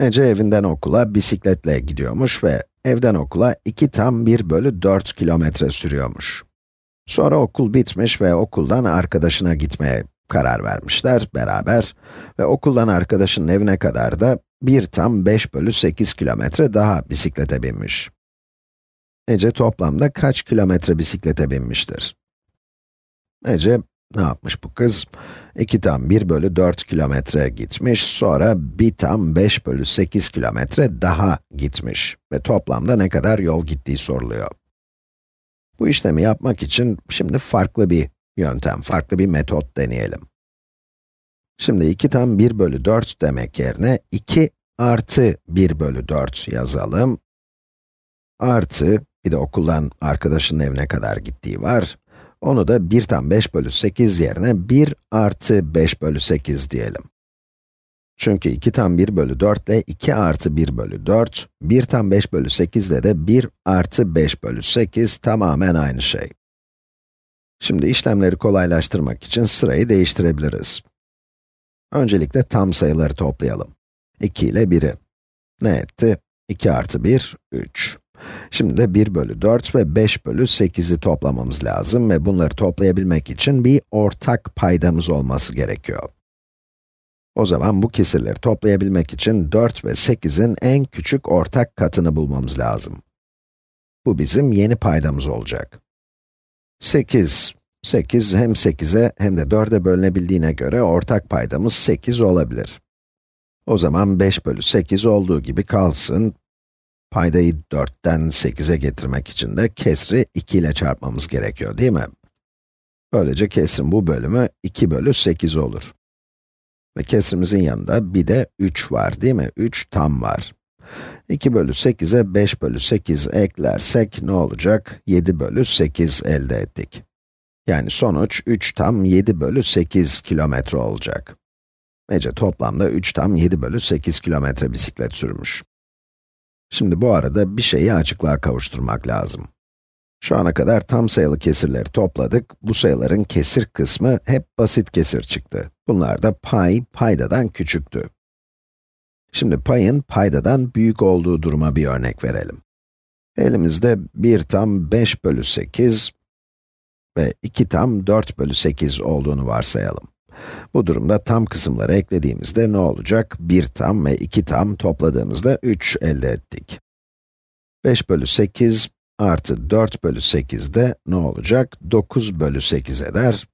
Ece evinden okula bisikletle gidiyormuş ve evden okula 2 tam 1 bölü 4 kilometre sürüyormuş. Sonra okul bitmiş ve okuldan arkadaşına gitmeye karar vermişler beraber ve okuldan arkadaşının evine kadar da 1 tam 5 bölü 8 kilometre daha bisiklete binmiş. Ece toplamda kaç kilometre bisiklete binmiştir? Ece ne yapmış bu kız? 2 tam 1 bölü 4 kilometre gitmiş, sonra 1 tam 5 bölü 8 kilometre daha gitmiş ve toplamda ne kadar yol gittiği soruluyor. Bu işlemi yapmak için şimdi farklı bir yöntem, farklı bir metot deneyelim. Şimdi 2 tam 1 bölü 4 demek yerine 2 artı 1 bölü 4 yazalım. Artı, bir de okuldan arkadaşının evine kadar gittiği var. Onu da 1 tam 5 bölü 8 yerine 1 artı 5 bölü 8 diyelim. Çünkü 2 tam 1 bölü 4 ile 2 artı 1 bölü 4, 1 tam 5 bölü 8 ile de 1 artı 5 bölü 8 tamamen aynı şey. Şimdi işlemleri kolaylaştırmak için sırayı değiştirebiliriz. Öncelikle tam sayıları toplayalım. 2 ile 1'i. Ne etti? 2 artı 1, 3. Şimdi de 1 bölü 4 ve 5 bölü 8'i toplamamız lazım ve bunları toplayabilmek için bir ortak paydamız olması gerekiyor. O zaman bu kesirleri toplayabilmek için 4 ve 8'in en küçük ortak katını bulmamız lazım. Bu bizim yeni paydamız olacak. 8, 8 hem 8'e hem de 4'e bölünebildiğine göre ortak paydamız 8 olabilir. O zaman 5 bölü 8 olduğu gibi kalsın. Paydayı 4'ten 8'e getirmek için de kesri 2 ile çarpmamız gerekiyor değil mi? Böylece kesrin bu bölümü 2 bölü 8 olur. Ve kesrimizin yanında bir de 3 var değil mi? 3 tam var. 2 bölü 8'e 5 bölü 8 eklersek ne olacak? 7 bölü 8 elde ettik. Yani sonuç 3 tam 7 bölü 8 kilometre olacak. Ece toplamda 3 tam 7 bölü 8 kilometre bisiklet sürmüş. Şimdi bu arada bir şeyi açıklığa kavuşturmak lazım. Şu ana kadar tam sayılı kesirleri topladık. Bu sayıların kesir kısmı hep basit kesir çıktı. Bunlar da pay, paydadan küçüktü. Şimdi payın paydadan büyük olduğu duruma bir örnek verelim. Elimizde 1 tam 5 bölü 8 ve 2 tam 4 bölü 8 olduğunu varsayalım. Bu durumda tam kısımları eklediğimizde ne olacak? 1 tam ve 2 tam topladığımızda 3 elde ettik. 5 bölü 8 artı 4 bölü 8 de ne olacak? 9 bölü 8 eder.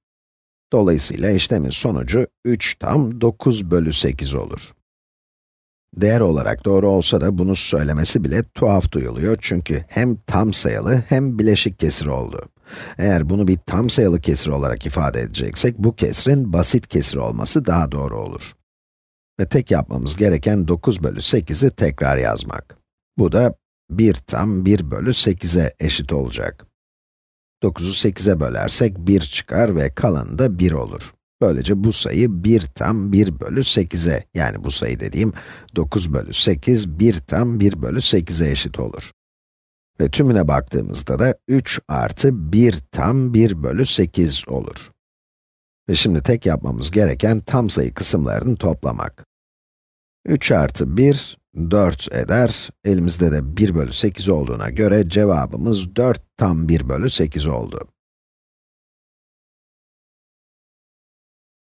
Dolayısıyla işlemin sonucu 3 tam 9 bölü 8 olur. Değer olarak doğru olsa da bunu söylemesi bile tuhaf duyuluyor çünkü hem tam sayılı hem bileşik kesir oldu. Eğer bunu bir tam sayılı kesir olarak ifade edeceksek, bu kesrin basit kesir olması daha doğru olur. Ve tek yapmamız gereken 9 bölü 8'i tekrar yazmak. Bu da 1 tam 1 bölü 8'e eşit olacak. 9'u 8'e bölersek 1 çıkar ve kalanı da 1 olur. Böylece bu sayı 1 tam 1 bölü 8'e, yani bu sayı dediğim 9 bölü 8, 1 tam 1 bölü 8'e eşit olur. Ve tümüne baktığımızda da 3 artı 1 tam 1 bölü 8 olur. Ve şimdi tek yapmamız gereken tam sayı kısımlarını toplamak. 3 artı 1, 4 eder. Elimizde de 1 bölü 8 olduğuna göre cevabımız 4 tam 1 bölü 8 oldu.